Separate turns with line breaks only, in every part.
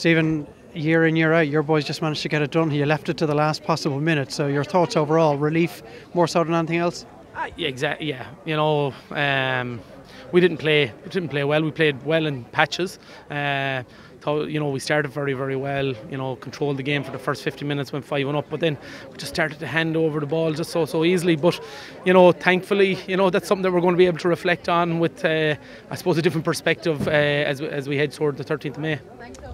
Stephen, year in, year out, your boys just managed to get it done. You left it to the last possible minute. So your thoughts overall, relief more so than anything else?
Uh, yeah, exactly. Yeah, you know, um, we didn't play. We didn't play well. We played well in patches. Uh, thought, you know, we started very, very well. You know, controlled the game for the first 50 minutes, went five and up, but then we just started to hand over the ball just so so easily. But you know, thankfully, you know, that's something that we're going to be able to reflect on with, uh, I suppose, a different perspective uh, as as we head toward the 13th of May.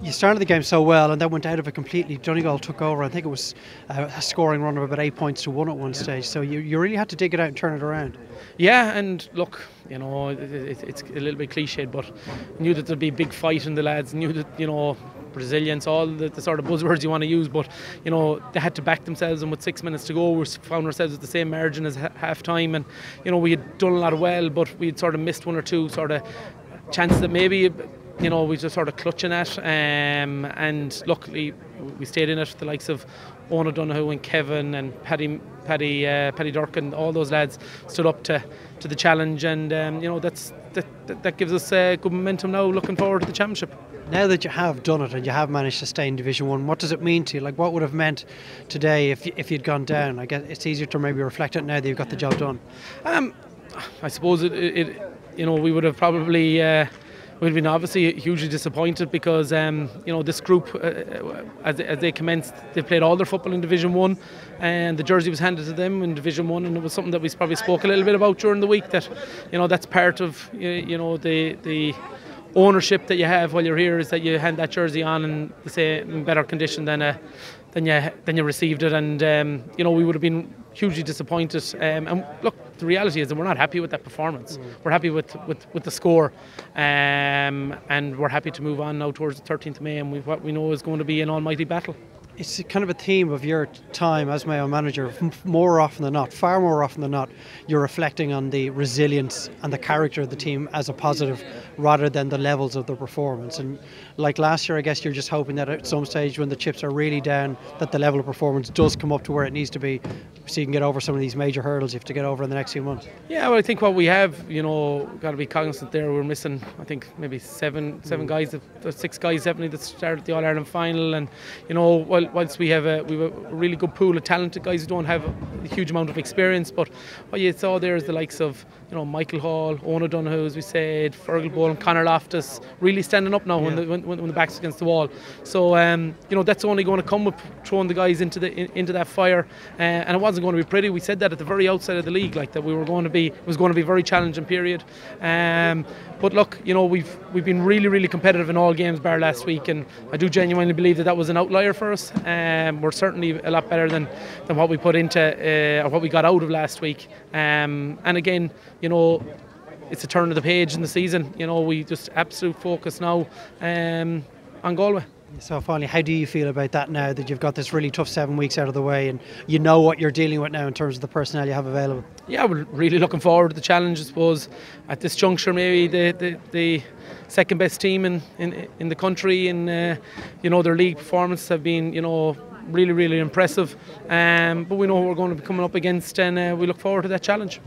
You started the game so well and then went out of it completely. Donegal took over. I think it was a scoring run of about eight points to one at one stage. So you, you really had to dig it out and turn it around.
Yeah, and look, you know, it, it, it's a little bit cliched, but knew that there'd be a big fight in the lads. Knew that you know resilience, all the, the, sort of buzzwords you want to use. But you know they had to back themselves, and with six minutes to go, we found ourselves at the same margin as half time. And you know we had done a lot of well, but we had sort of missed one or two sort of chances that maybe you know, we just sort of clutching at. Um, and luckily, we stayed in it. The likes of Eoghan O'Donoghue and Kevin and Paddy, Paddy, uh, Paddy Durcan, all those lads stood up to, to the challenge. And, um, you know, that's, that, that gives us uh, good momentum now looking forward to the championship.
Now that you have done it and you have managed to stay in Division One, what does it mean to you? Like, what would have meant today if if you'd gone down? I guess it's easier to maybe reflect it now that you've got the job done.
Um, I suppose it, it, you know, we would have probably. Uh, we've been obviously hugely disappointed because um, you know this group, uh, uh, as, as they commenced, they played all their football in Division One, and the jersey was handed to them in Division One, and it was something that we probably spoke a little bit about during the week. That you know that's part of you know the the ownership that you have while you're here is that you hand that jersey on and say in better condition than a than you than you received it, and um, you know we would have been hugely disappointed. Um, and look, the reality is that we're not happy with that performance. Mm. We're happy with, with, with the score, um, and we're happy to move on now towards the 13th of May, and we what we know is going to be an almighty battle
it's kind of a theme of your time as Mayo manager. More often than not, far more often than not, you're reflecting on the resilience and the character of the team as a positive, rather than the levels of the performance. And like last year, I guess you're just hoping that at some stage when the chips are really down, that the level of performance does come up to where it needs to be, so you can get over some of these major hurdles you have to get over in the next few months.
Yeah, well, I think what we have, you know, got to be cognizant there. We're missing, I think, maybe seven, seven mm. guys, six guys, definitely that started the All Ireland final, and you know, well whilst we have a we have a really good pool of talented guys who don't have a huge amount of experience, but what you saw there is the likes of you know Michael Hall, Eoghan O'Donoghue, as we said, Fergal Boland, and Conor Loftus really standing up now yeah. when, the, when, when the back's against the wall. So um, you know that's only going to come with throwing the guys into the in, into that fire, uh, and it wasn't going to be pretty. We said that at the very outset of the league, like that we were going to be it was going to be a very challenging period. Um, but look, you know we've we've been really really competitive in all games bar last week, and I do genuinely believe that that was an outlier for us. Um, we're certainly a lot better than, than what we put into uh, or what we got out of last week. Um, and again, you know, it's a turn of the page in the season. You know, we just absolute focus now um, on Galway.
So finally, how do you feel about that now that you've got this really tough seven weeks out of the way and you know what you're dealing with now in terms of the personnel you have available?
Yeah, we're really looking forward to the challenge. I suppose at this juncture, maybe the the, the second best team in, in, in the country, and uh, you know their league performance have been you know really really impressive. Um, but we know who we're going to be coming up against, and uh, we look forward to that challenge.